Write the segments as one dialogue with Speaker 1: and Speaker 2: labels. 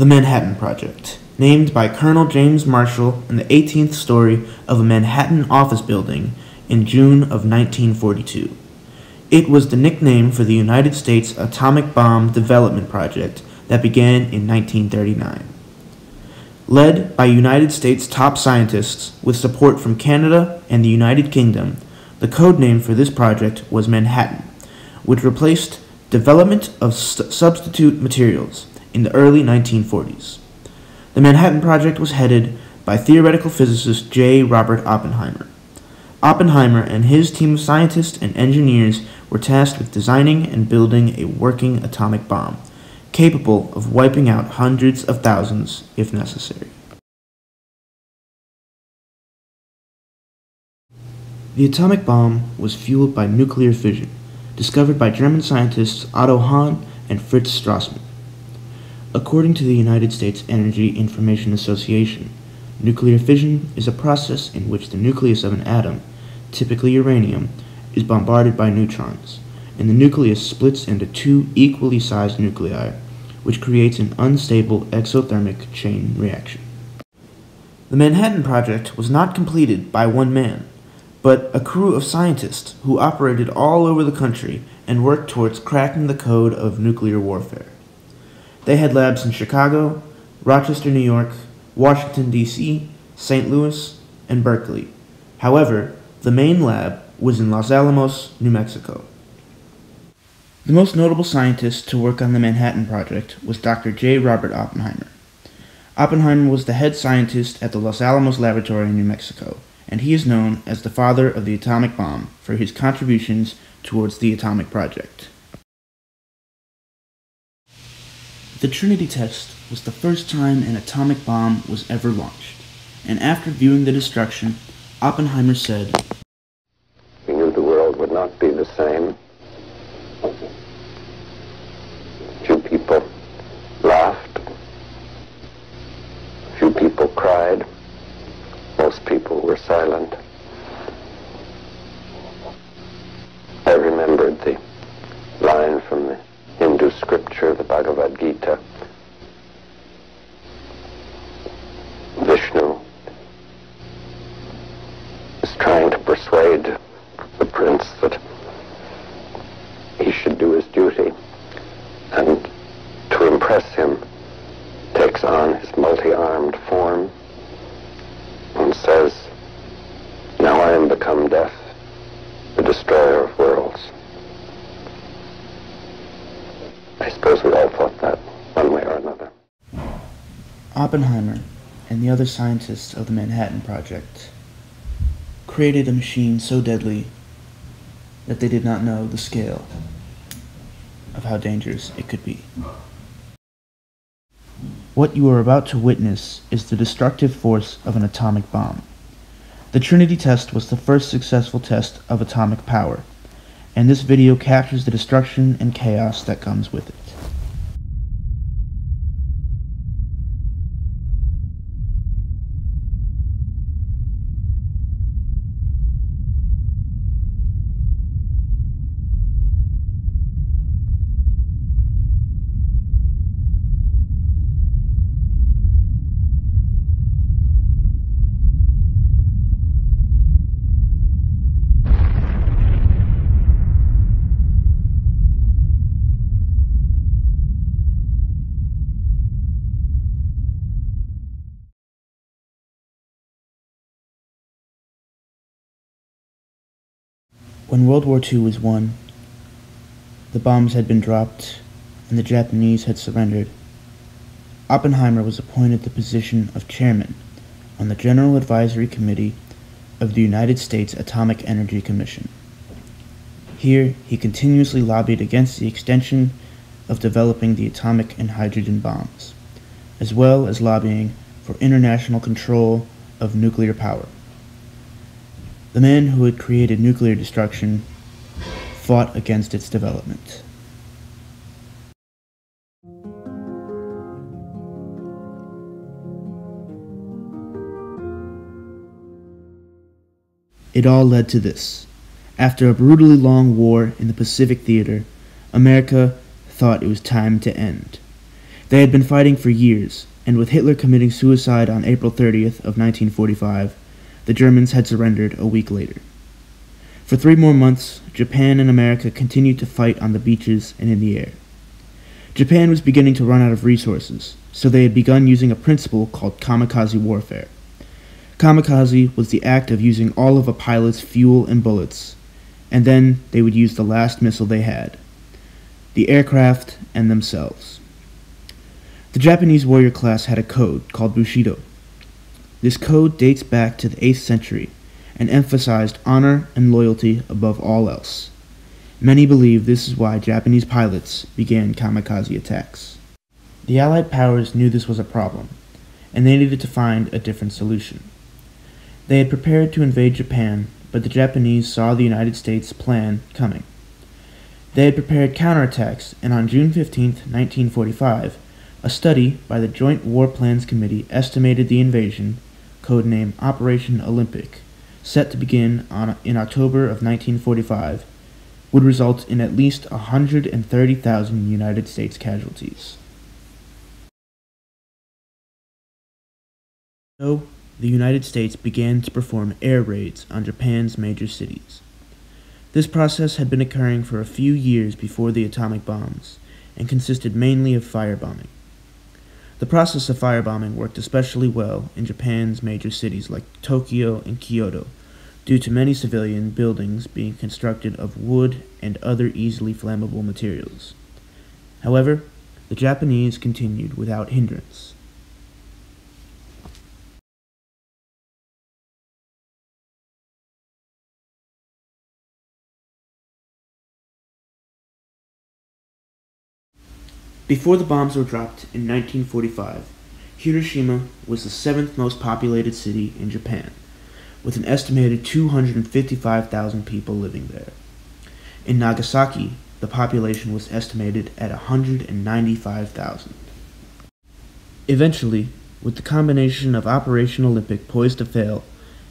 Speaker 1: The Manhattan Project, named by Colonel James Marshall in the 18th story of a Manhattan office building in June of 1942. It was the nickname for the United States atomic bomb development project that began in 1939. Led by United States top scientists with support from Canada and the United Kingdom, the code name for this project was Manhattan, which replaced development of st- substitute materials in the early 1940s. The Manhattan Project was headed by theoretical physicist J. Robert Oppenheimer. Oppenheimer and his team of scientists and engineers were tasked with designing and building a working atomic bomb, capable of wiping out hundreds of thousands if necessary. The atomic bomb was fueled by nuclear fission, discovered by German scientists Otto Hahn and Fritz Strassmann. According to the United States Energy Information Association, nuclear fission is a process in which the nucleus of an atom, typically uranium, is bombarded by neutrons, and the nucleus splits into two equally sized nuclei, which creates an unstable exothermic chain reaction. The Manhattan Project was not completed by one man, but a crew of scientists who operated all over the country and worked towards cracking the code of nuclear warfare. They had labs in Chicago, Rochester, New York, Washington, D.C., St. Louis, and Berkeley. However, the main lab was in Los Alamos, New Mexico. The most notable scientist to work on the Manhattan Project was Dr. J. Robert Oppenheimer. Oppenheimer was the head scientist at the Los Alamos Laboratory in New Mexico, and he is known as the father of the atomic bomb for his contributions towards the atomic project. The Trinity test was the first time an atomic bomb was ever launched, and after viewing the destruction, Oppenheimer said,
Speaker 2: We knew the world would not be the same. Few people laughed. Few people cried. Most people were silent. I remembered the line from the Hindu scripture, the Bhagavad Gita. Vishnu is trying to persuade the prince that he should do his duty and to impress him takes on his form and says, Now I am become death, the destroyer of worlds. I suppose we all thought that one way or another.
Speaker 1: Oppenheimer and the other scientists of the Manhattan Project created a machine so deadly that they did not know the scale of how dangerous it could be. What you are about to witness is the destructive force of an atomic bomb. The Trinity test was the first successful test of atomic power, and this video captures the destruction and chaos that comes with it. When World War II was won, the bombs had been dropped, and the Japanese had surrendered. Oppenheimer was appointed the position of chairman on the General Advisory Committee of the United States Atomic Energy Commission. Here, he continuously lobbied against the extension of developing the atomic and hydrogen bombs, as well as lobbying for international control of nuclear power. The man who had created nuclear destruction fought against its development. It all led to this. After a brutally long war in the Pacific Theater, America thought it was time to end. They had been fighting for years, and with Hitler committing suicide on April 30th of 1945, the Germans had surrendered a week later. For three more months, Japan and America continued to fight on the beaches and in the air. Japan was beginning to run out of resources, so they had begun using a principle called kamikaze warfare. Kamikaze was the act of using all of a pilot's fuel and bullets, and then they would use the last missile they had the aircraft and themselves. The Japanese warrior class had a code called Bushido. This code dates back to the 8th century and emphasized honor and loyalty above all else. Many believe this is why Japanese pilots began kamikaze attacks. The Allied powers knew this was a problem, and they needed to find a different solution. They had prepared to invade Japan, but the Japanese saw the United States plan coming. They had prepared counterattacks, and on June 15, 1945, a study by the Joint War Plans Committee estimated the invasion, codenamed Operation Olympic, set to begin on, in October of 1945, would result in at least 130,000 United States casualties. So, the United States began to perform air raids on Japan's major cities. This process had been occurring for a few years before the atomic bombs and consisted mainly of firebombing. The process of firebombing worked especially well in Japan's major cities like Tokyo and Kyoto, due to many civilian buildings being constructed of wood and other easily flammable materials. However, the Japanese continued without hindrance. Before the bombs were dropped in 1945, Hiroshima was the seventh most populated city in Japan, with an estimated 255,000 people living there. In Nagasaki, the population was estimated at 195,000. Eventually, with the combination of Operation Olympic poised to fail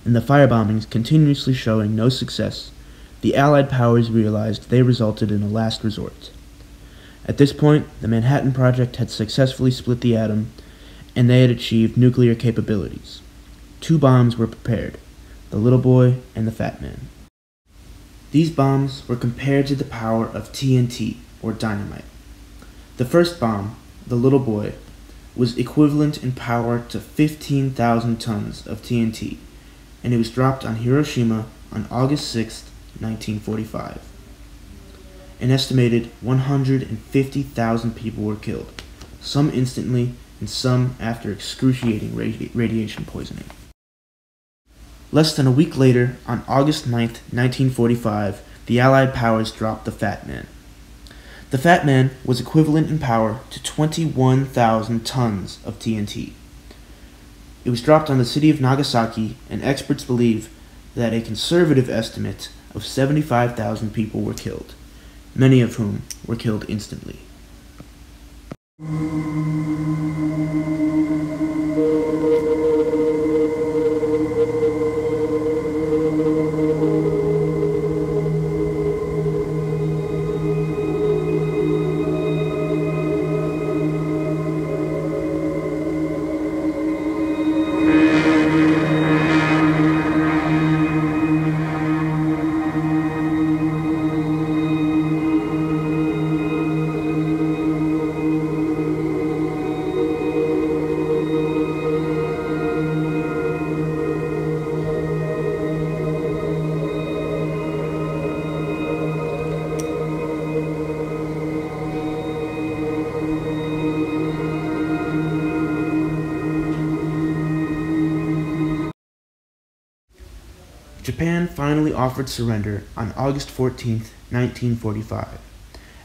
Speaker 1: and the firebombings continuously showing no success, the Allied powers realized they resulted in a last resort. At this point, the Manhattan Project had successfully split the atom, and they had achieved nuclear capabilities. Two bombs were prepared the little boy and the fat man. These bombs were compared to the power of TNT, or dynamite. The first bomb, the little boy, was equivalent in power to 15,000 tons of TNT, and it was dropped on Hiroshima on August 6, 1945 an estimated 150,000 people were killed, some instantly and some after excruciating radi- radiation poisoning. Less than a week later, on August 9, 1945, the Allied powers dropped the Fat Man. The Fat Man was equivalent in power to 21,000 tons of TNT. It was dropped on the city of Nagasaki, and experts believe that a conservative estimate of 75,000 people were killed many of whom were killed instantly. Japan finally offered surrender on August 14, 1945,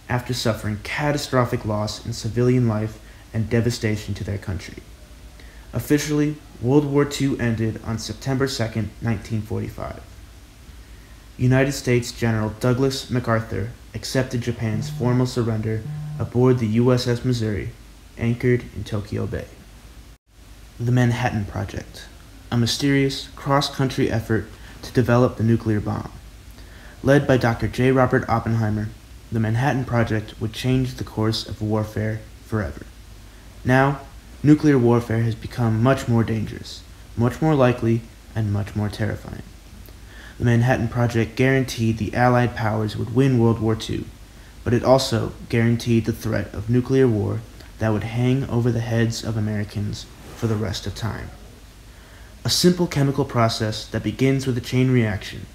Speaker 1: after suffering catastrophic loss in civilian life and devastation to their country. Officially, World War II ended on September 2, 1945. United States General Douglas MacArthur accepted Japan's formal surrender aboard the USS Missouri, anchored in Tokyo Bay. The Manhattan Project, a mysterious cross country effort to develop the nuclear bomb. Led by Dr. J. Robert Oppenheimer, the Manhattan Project would change the course of warfare forever. Now, nuclear warfare has become much more dangerous, much more likely, and much more terrifying. The Manhattan Project guaranteed the Allied powers would win World War II, but it also guaranteed the threat of nuclear war that would hang over the heads of Americans for the rest of time. A simple chemical process that begins with a chain reaction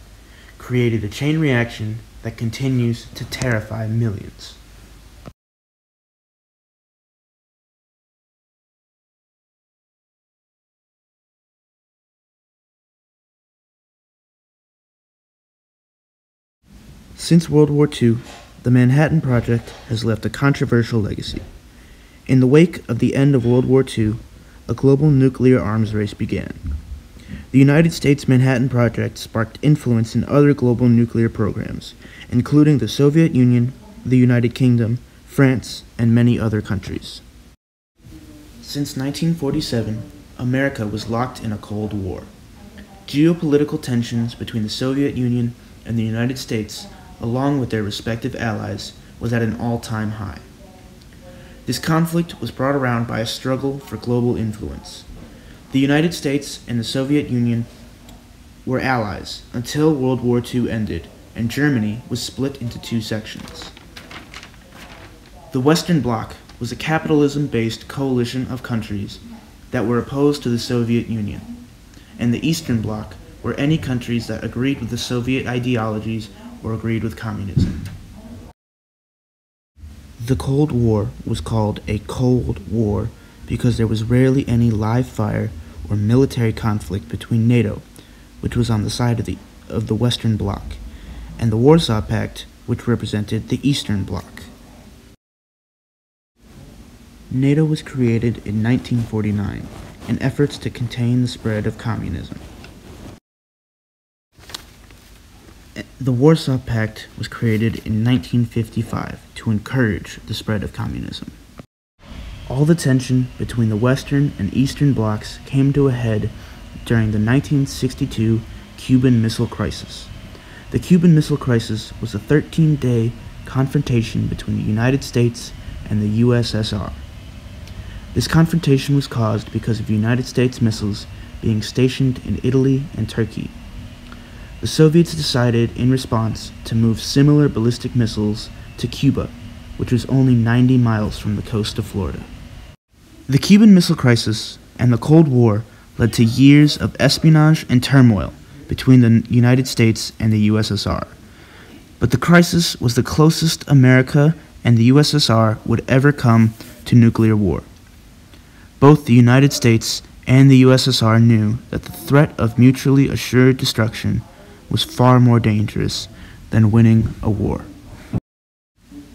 Speaker 1: created a chain reaction that continues to terrify millions. Since World War II, the Manhattan Project has left a controversial legacy. In the wake of the end of World War II, a global nuclear arms race began. The United States Manhattan Project sparked influence in other global nuclear programs, including the Soviet Union, the United Kingdom, France, and many other countries. Since 1947, America was locked in a Cold War. Geopolitical tensions between the Soviet Union and the United States along with their respective allies, was at an all time high. This conflict was brought around by a struggle for global influence. The United States and the Soviet Union were allies until World War II ended and Germany was split into two sections. The Western Bloc was a capitalism based coalition of countries that were opposed to the Soviet Union, and the Eastern Bloc were any countries that agreed with the Soviet ideologies or agreed with communism. The Cold War was called a Cold War because there was rarely any live fire or military conflict between NATO, which was on the side of the, of the Western Bloc, and the Warsaw Pact, which represented the Eastern Bloc. NATO was created in 1949 in efforts to contain the spread of communism. The Warsaw Pact was created in 1955 to encourage the spread of communism. All the tension between the Western and Eastern blocs came to a head during the 1962 Cuban Missile Crisis. The Cuban Missile Crisis was a 13 day confrontation between the United States and the USSR. This confrontation was caused because of United States missiles being stationed in Italy and Turkey the Soviets decided, in response, to move similar ballistic missiles to Cuba, which was only 90 miles from the coast of Florida. The Cuban Missile Crisis and the Cold War led to years of espionage and turmoil between the United States and the USSR. But the crisis was the closest America and the USSR would ever come to nuclear war. Both the United States and the USSR knew that the threat of mutually assured destruction was far more dangerous than winning a war.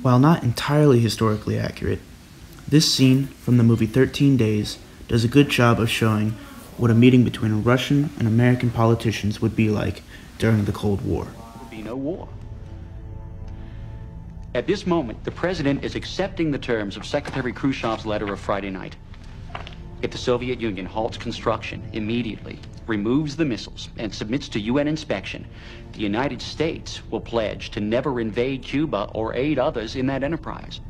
Speaker 1: While not entirely historically accurate, this scene from the movie 13 Days does a good job of showing what a meeting between Russian and American politicians would be like during the Cold War.
Speaker 3: There would be no war. At this moment, the president is accepting the terms of Secretary Khrushchev's letter of Friday night. If the Soviet Union halts construction immediately, removes the missiles, and submits to UN inspection, the United States will pledge to never invade Cuba or aid others in that enterprise.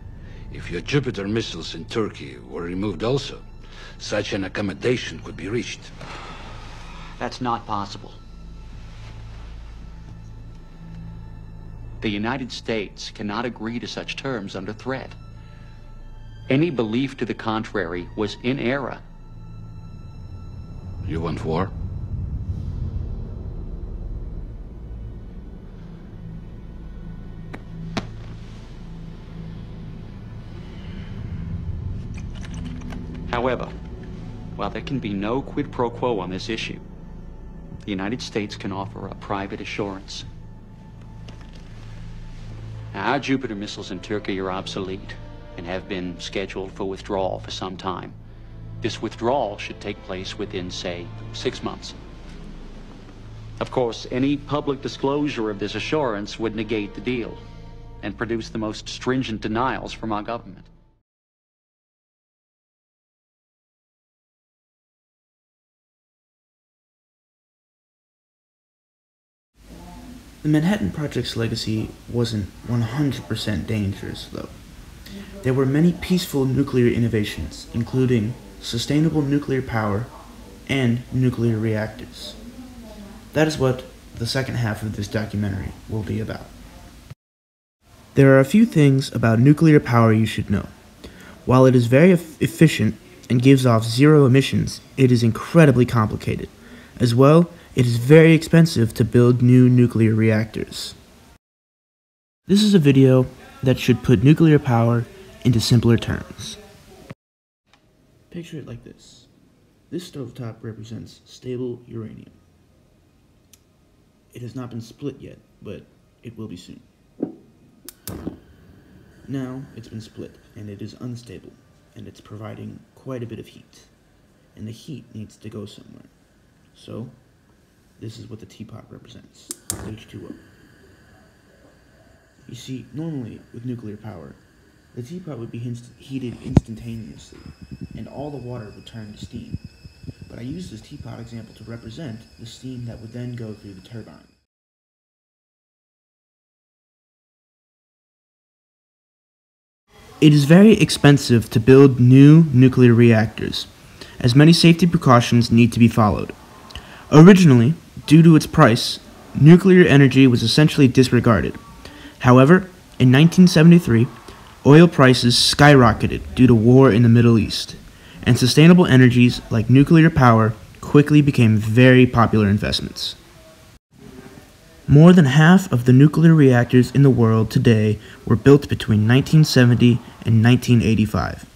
Speaker 4: If your Jupiter missiles in Turkey were removed also, such an accommodation could be reached.
Speaker 3: That's not possible. The United States cannot agree to such terms under threat. Any belief to the contrary was in error.
Speaker 4: You want war?
Speaker 3: However, while there can be no quid pro quo on this issue, the United States can offer a private assurance. Now, our Jupiter missiles in Turkey are obsolete and have been scheduled for withdrawal for some time. This withdrawal should take place within, say, six months. Of course, any public disclosure of this assurance would negate the deal and produce the most stringent denials from our government.
Speaker 1: The Manhattan Project's legacy wasn't 100% dangerous, though. there were many peaceful nuclear innovations, including sustainable nuclear power and nuclear reactors. That is what the second half of this documentary will be about. There are a few things about nuclear power you should know. While it is very efficient and gives off zero emissions, it is incredibly complicated. As well, it is very expensive to build new nuclear reactors. This is a video that should put nuclear power into simpler terms. Picture it like this. This stovetop represents stable uranium. It has not been split yet, but it will be soon. Now it's been split, and it is unstable, and it's providing quite a bit of heat. And the heat needs to go somewhere. So, this is what the teapot represents, H2O. You see, normally, with nuclear power, the teapot would be heated instantaneously, and all the water would turn to steam. But I use this teapot example to represent the steam that would then go through the turbine. It is very expensive to build new nuclear reactors, as many safety precautions need to be followed. Originally, due to its price, nuclear energy was essentially disregarded. However, in 1973, oil prices skyrocketed due to war in the Middle East, and sustainable energies like nuclear power quickly became very popular investments. More than half of the nuclear reactors in the world today were built between 1970 and 1985.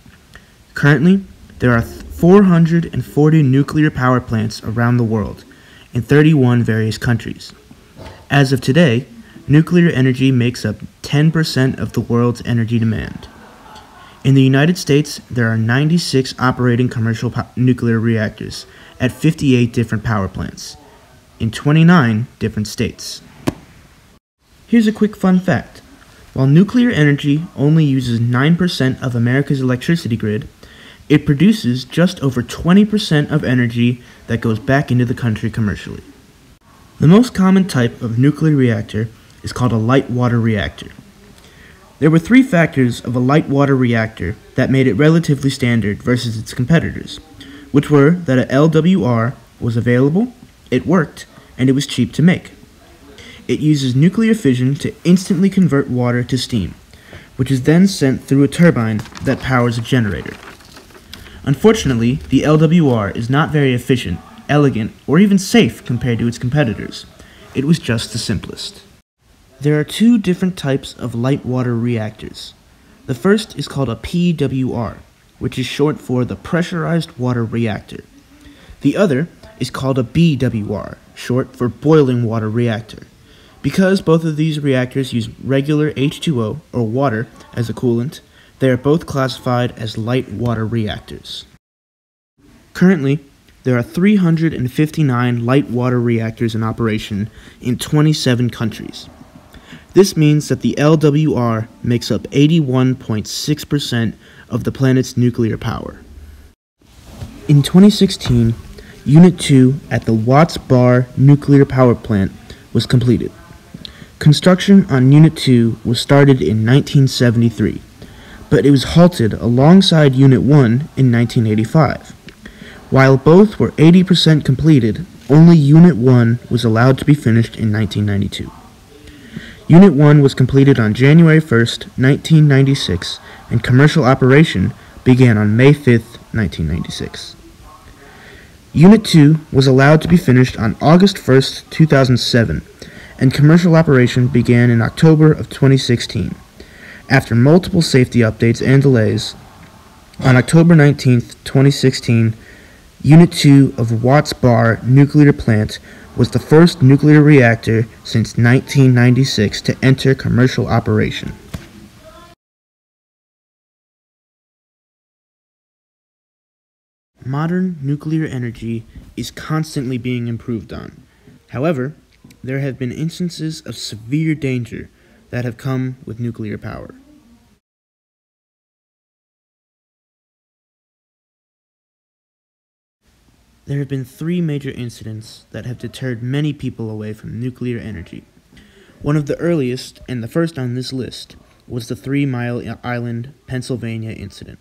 Speaker 1: Currently, there are 440 nuclear power plants around the world in 31 various countries. As of today, nuclear energy makes up 10% of the world's energy demand. In the United States, there are 96 operating commercial nuclear reactors at 58 different power plants in 29 different states. Here's a quick fun fact. While nuclear energy only uses 9% of America's electricity grid, it produces just over 20% of energy that goes back into the country commercially. The most common type of nuclear reactor is called a light water reactor. There were three factors of a light water reactor that made it relatively standard versus its competitors, which were that a LWR was available, it worked, and it was cheap to make. It uses nuclear fission to instantly convert water to steam, which is then sent through a turbine that powers a generator. Unfortunately, the LWR is not very efficient, elegant, or even safe compared to its competitors. It was just the simplest. There are two different types of light water reactors. The first is called a PWR, which is short for the pressurized water reactor. The other is called a BWR, short for boiling water reactor. Because both of these reactors use regular H2O, or water, as a coolant, they are both classified as light water reactors. Currently, there are 359 light water reactors in operation in 27 countries. This means that the LWR makes up 81.6% of the planet's nuclear power. In 2016, Unit 2 at the Watts Bar Nuclear Power Plant was completed. Construction on Unit 2 was started in 1973, but it was halted alongside Unit 1 in 1985. While both were 80% completed, only Unit 1 was allowed to be finished in 1992. Unit 1 was completed on January 1, 1996, and commercial operation began on May 5, 1996. Unit 2 was allowed to be finished on August 1, 2007, and commercial operation began in October of 2016. After multiple safety updates and delays, on October 19, 2016, Unit 2 of Watts Bar Nuclear Plant was the first nuclear reactor since 1996 to enter commercial operation. Modern nuclear energy is constantly being improved on. However, there have been instances of severe danger that have come with nuclear power. There have been three major incidents that have deterred many people away from nuclear energy. One of the earliest, and the first on this list, was the Three Mile Island, Pennsylvania incident.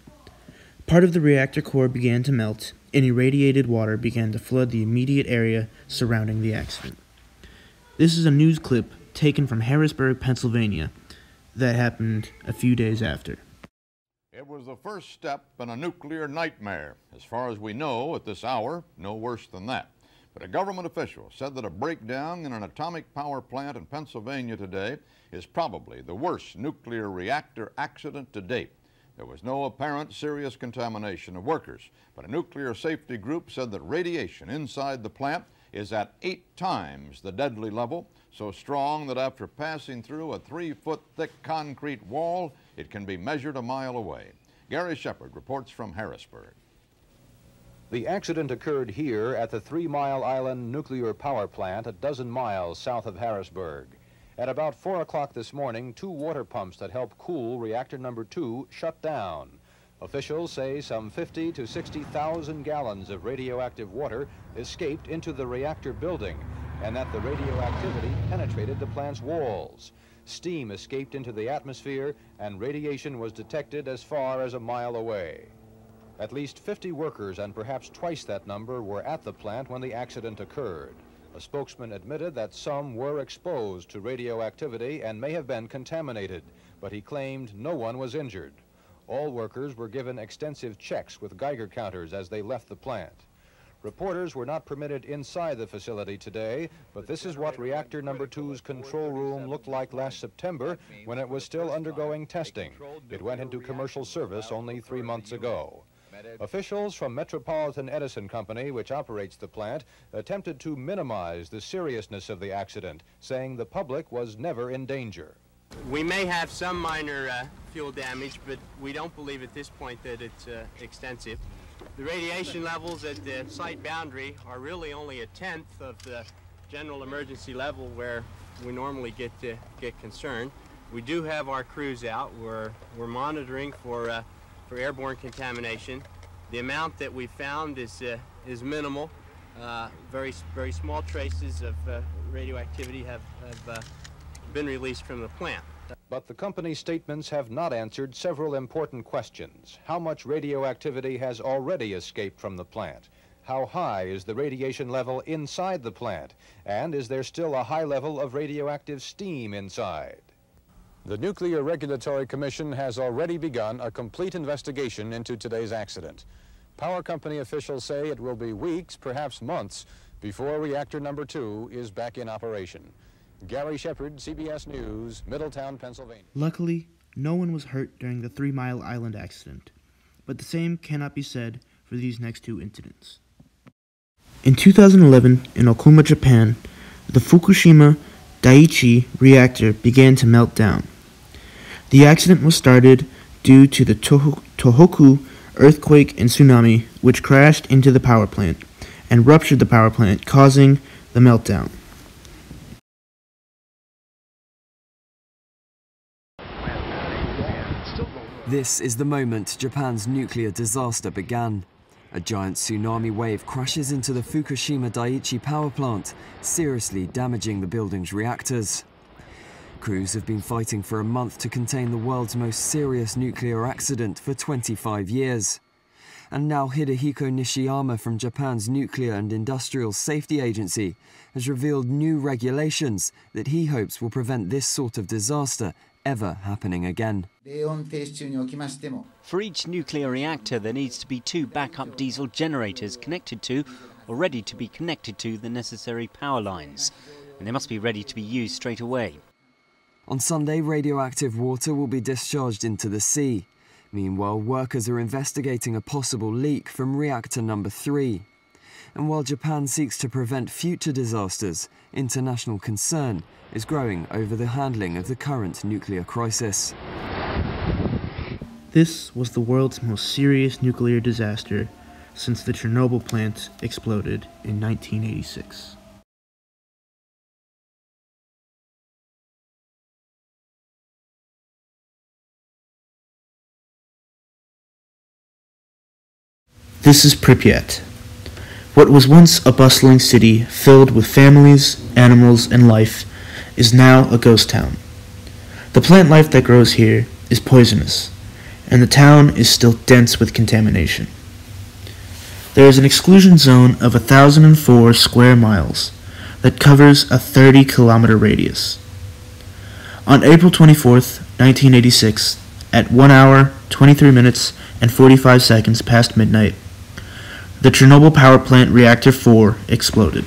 Speaker 1: Part of the reactor core began to melt, and irradiated water began to flood the immediate area surrounding the accident. This is a news clip taken from Harrisburg, Pennsylvania, that happened a few days after.
Speaker 5: It was the first step in a nuclear nightmare. As far as we know at this hour, no worse than that. But a government official said that a breakdown in an atomic power plant in Pennsylvania today is probably the worst nuclear reactor accident to date. There was no apparent serious contamination of workers, but a nuclear safety group said that radiation inside the plant is at eight times the deadly level, so strong that after passing through a three-foot thick concrete wall, it can be measured a mile away. Gary Shepard reports from Harrisburg.
Speaker 6: The accident occurred here at the Three Mile Island nuclear power plant a dozen miles south of Harrisburg. At about 4 o'clock this morning, two water pumps that help cool reactor number two shut down. Officials say some 50 to 60,000 gallons of radioactive water escaped into the reactor building and that the radioactivity penetrated the plant's walls. Steam escaped into the atmosphere and radiation was detected as far as a mile away. At least 50 workers and perhaps twice that number were at the plant when the accident occurred. A spokesman admitted that some were exposed to radioactivity and may have been contaminated, but he claimed no one was injured. All workers were given extensive checks with Geiger counters as they left the plant. Reporters were not permitted inside the facility today, but this is what reactor number two's control room looked like last September when it was still undergoing testing. It went into commercial service only three months ago. Officials from Metropolitan Edison Company, which operates the plant, attempted to minimize the seriousness of the accident, saying the public was never in danger.
Speaker 7: We may have some minor uh, fuel damage, but we don't believe at this point that it's uh, extensive. The radiation levels at the site boundary are really only a tenth of the general emergency level where we normally get to get concerned. We do have our crews out. We're, we're monitoring for uh, for airborne contamination. The amount that we found is, uh, is minimal. Uh, very, very small traces of uh, radioactivity have, have uh, been released from the plant.
Speaker 6: But the company's statements have not answered several important questions. How much radioactivity has already escaped from the plant? How high is the radiation level inside the plant? And is there still a high level of radioactive steam inside? The Nuclear Regulatory Commission has already begun a complete investigation into today's accident. Power company officials say it will be weeks, perhaps months, before reactor number two is back in operation. Gary Shepard, CBS News, Middletown, Pennsylvania.
Speaker 1: Luckily, no one was hurt during the Three Mile Island accident, but the same cannot be said for these next two incidents. In 2011, in Okuma, Japan, the Fukushima Daiichi reactor began to melt down. The accident was started due to the Tohoku earthquake and tsunami, which crashed into the power plant and ruptured the power plant, causing the meltdown.
Speaker 8: This is the moment Japan's nuclear disaster began. A giant tsunami wave crashes into the Fukushima Daiichi power plant, seriously damaging the building's reactors. Crews have been fighting for a month to contain the world's most serious nuclear accident for 25 years. And now Hidehiko Nishiyama from Japan's Nuclear and Industrial Safety Agency has revealed new regulations that he hopes will prevent this sort of disaster ever happening again.
Speaker 9: For each nuclear reactor, there needs to be two backup diesel generators connected to or ready to be connected to the necessary power lines, and they must be ready to be used straight away.
Speaker 8: On Sunday, radioactive water will be discharged into the sea. Meanwhile, workers are investigating a possible leak from reactor number 3. And while Japan seeks to prevent future disasters, international concern is growing over the handling of the current nuclear crisis.
Speaker 1: This was the world's most serious nuclear disaster since the Chernobyl plant exploded in 1986. This is Pripyat. What was once a bustling city filled with families, animals, and life is now a ghost town. The plant life that grows here is poisonous, and the town is still dense with contamination. There is an exclusion zone of 1,004 square miles that covers a 30 kilometer radius. On April 24th, 1986, at 1 hour, 23 minutes, and 45 seconds past midnight, the Chernobyl power plant reactor 4 exploded.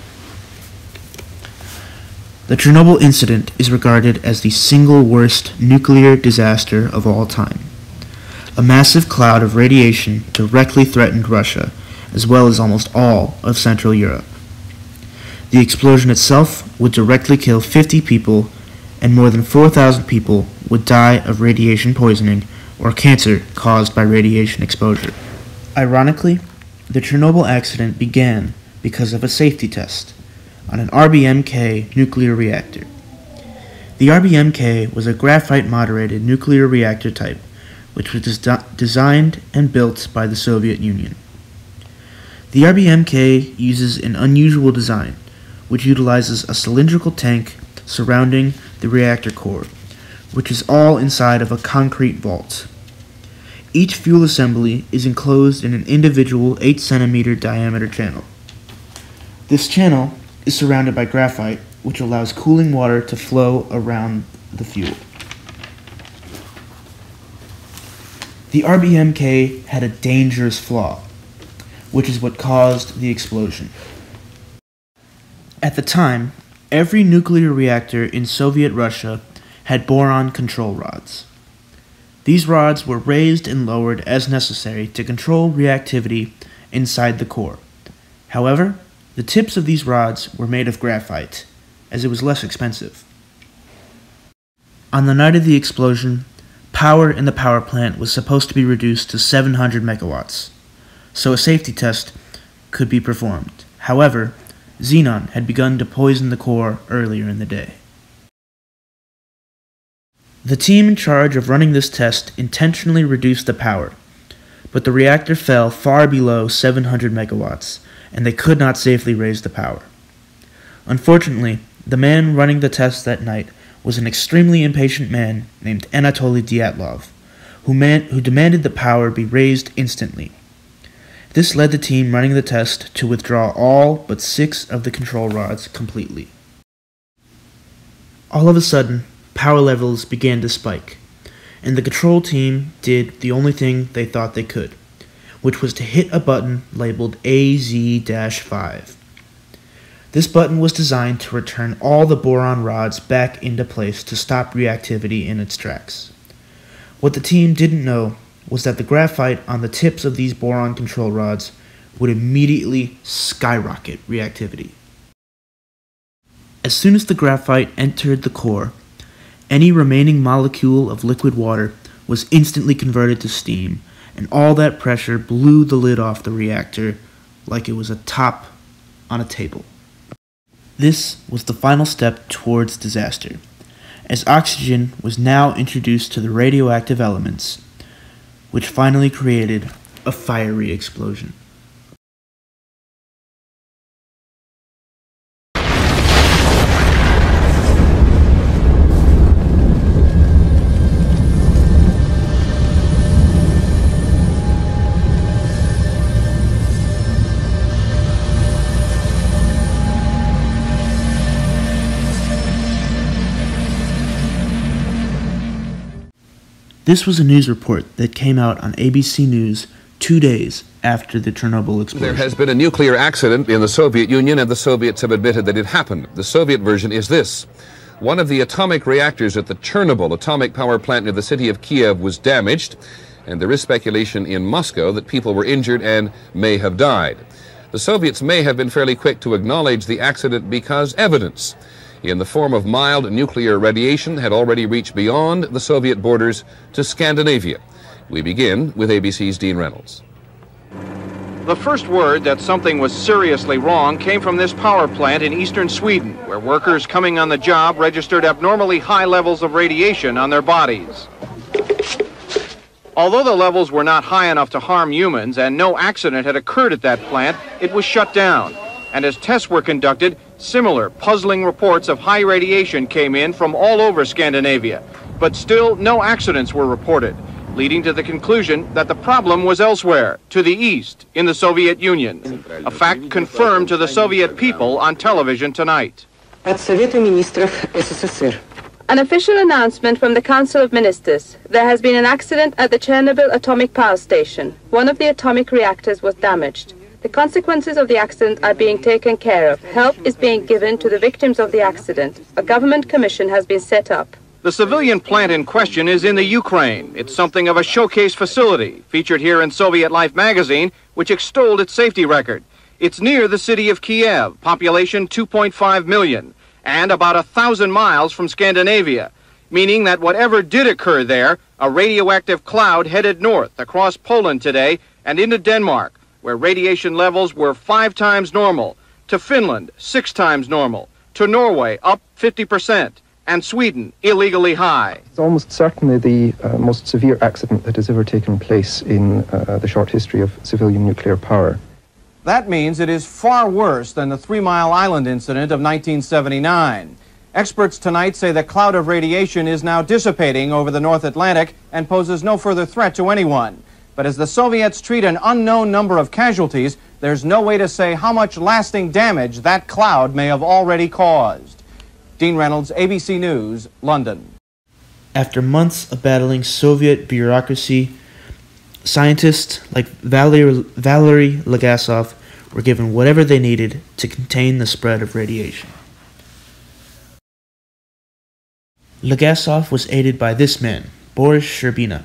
Speaker 1: The Chernobyl incident is regarded as the single worst nuclear disaster of all time. A massive cloud of radiation directly threatened Russia, as well as almost all of Central Europe. The explosion itself would directly kill 50 people, and more than 4,000 people would die of radiation poisoning or cancer caused by radiation exposure. Ironically, the Chernobyl accident began because of a safety test on an RBMK nuclear reactor. The RBMK was a graphite moderated nuclear reactor type which was des- designed and built by the Soviet Union. The RBMK uses an unusual design which utilizes a cylindrical tank surrounding the reactor core, which is all inside of a concrete vault. Each fuel assembly is enclosed in an individual 8 centimeter diameter channel. This channel is surrounded by graphite, which allows cooling water to flow around the fuel. The RBMK had a dangerous flaw, which is what caused the explosion. At the time, every nuclear reactor in Soviet Russia had boron control rods. These rods were raised and lowered as necessary to control reactivity inside the core. However, the tips of these rods were made of graphite, as it was less expensive. On the night of the explosion, power in the power plant was supposed to be reduced to 700 megawatts, so a safety test could be performed. However, xenon had begun to poison the core earlier in the day. The team in charge of running this test intentionally reduced the power, but the reactor fell far below 700 megawatts, and they could not safely raise the power. Unfortunately, the man running the test that night was an extremely impatient man named Anatoly Dyatlov, who, man- who demanded the power be raised instantly. This led the team running the test to withdraw all but six of the control rods completely. All of a sudden, power levels began to spike, and the control team did the only thing they thought they could, which was to hit a button labeled AZ 5. This button was designed to return all the boron rods back into place to stop reactivity in its tracks. What the team didn't know was that the graphite on the tips of these boron control rods would immediately skyrocket reactivity. As soon as the graphite entered the core, any remaining molecule of liquid water was instantly converted to steam, and all that pressure blew the lid off the reactor like it was a top on a table. This was the final step towards disaster, as oxygen was now introduced to the radioactive elements which finally created a fiery explosion. This was a news report that came out on ABC News two days after the Chernobyl explosion.
Speaker 10: There has been a nuclear accident in the Soviet Union, and the Soviets have admitted that it happened. The Soviet version is this. One of the atomic reactors at the Chernobyl atomic power plant near the city of Kiev was damaged, and there is speculation in Moscow that people were injured and may have died. The Soviets may have been fairly quick to acknowledge the accident because evidence in the form of mild nuclear radiation had already reached beyond the Soviet borders to Scandinavia. We begin with ABC's Dean Reynolds.
Speaker 11: The first word that something was seriously wrong came from this power plant in eastern Sweden, where workers coming on the job registered abnormally high levels of radiation on their bodies. Although the levels were not high enough to harm humans and no accident had occurred at that plant, it was shut down. And as tests were conducted, Similar puzzling reports of high radiation came in from all over Scandinavia, but still no accidents were reported, leading to the conclusion that the problem was elsewhere, to the east, in the Soviet Union, a fact confirmed to the Soviet people on television tonight.
Speaker 12: An official announcement from the Council of Ministers. There has been an accident at the Chernobyl atomic power station. One of the atomic reactors was damaged. The consequences of the accident are being taken care of. Help is being given to the victims of the accident. A government commission has been set up.
Speaker 11: The civilian plant in question is in the Ukraine. It's something of a showcase facility, featured here in Soviet Life magazine, which extolled its safety record. It's near the city of Kiev, population 2.5 million and about a thousand miles from Scandinavia, meaning that whatever did occur there, a radioactive cloud headed north across Poland today and into Denmark, where radiation levels were five times normal, to Finland, six times normal, to Norway, up 50%, and Sweden, illegally high.
Speaker 13: It's almost certainly the uh, most severe accident that has ever taken place in uh, the short history of civilian nuclear power.
Speaker 11: That means it is far worse than the Three Mile Island incident of 1979. Experts tonight say the cloud of radiation is now dissipating over the North Atlantic and poses no further threat to anyone. But as the Soviets treat an unknown number of casualties, there's no way to say how much lasting damage that cloud may have already caused. Dean Reynolds, ABC News, London.
Speaker 1: After months of battling Soviet bureaucracy, Scientists like Valery, Valery Legasov were given whatever they needed to contain the spread of radiation. Legasov was aided by this man, Boris Shcherbina,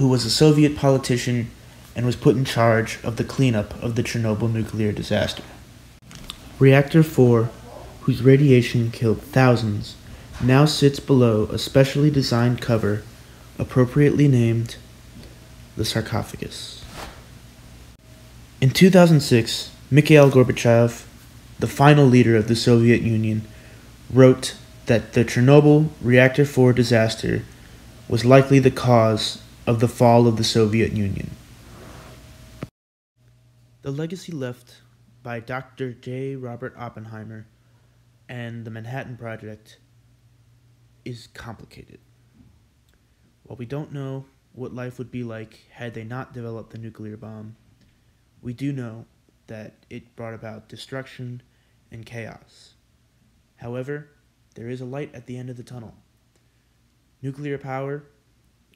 Speaker 1: who was a Soviet politician and was put in charge of the cleanup of the Chernobyl nuclear disaster. Reactor 4, whose radiation killed thousands, now sits below a specially designed cover appropriately named the sarcophagus. In 2006, Mikhail Gorbachev, the final leader of the Soviet Union, wrote that the Chernobyl Reactor 4 disaster was likely the cause of the fall of the Soviet Union. The legacy left by Dr. J. Robert Oppenheimer and the Manhattan Project is complicated. While we don't know what life would be like had they not developed the nuclear bomb, we do know that it brought about destruction and chaos. However, there is a light at the end of the tunnel. Nuclear power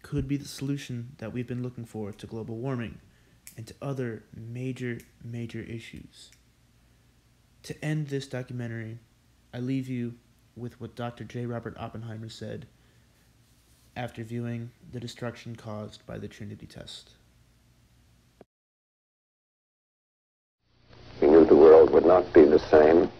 Speaker 1: could be the solution that we've been looking for to global warming and to other major, major issues. To end this documentary, I leave you with what Dr. J. Robert Oppenheimer said after viewing the destruction caused by the Trinity test.
Speaker 2: We knew the world would not be the same.